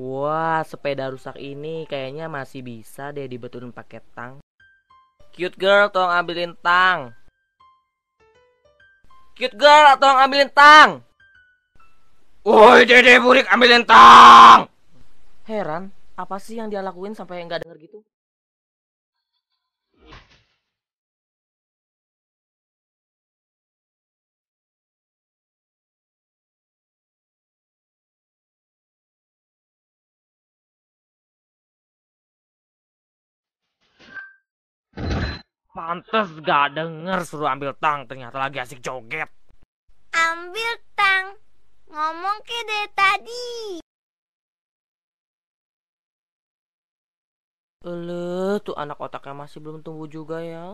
Wah, sepeda rusak ini kayaknya masih bisa deh dibetulin pakai tang. Cute girl, tolong ambilin tang. Cute girl, tolong ambilin tang. Woi dede burik ambilin tang. Heran, apa sih yang dia lakuin sampai nggak denger gitu? Pantes gak denger suruh ambil tang, ternyata lagi asik joget. Ambil tang. Ngomong ke dari tadi. Eleh, tuh anak otaknya masih belum tumbuh juga ya.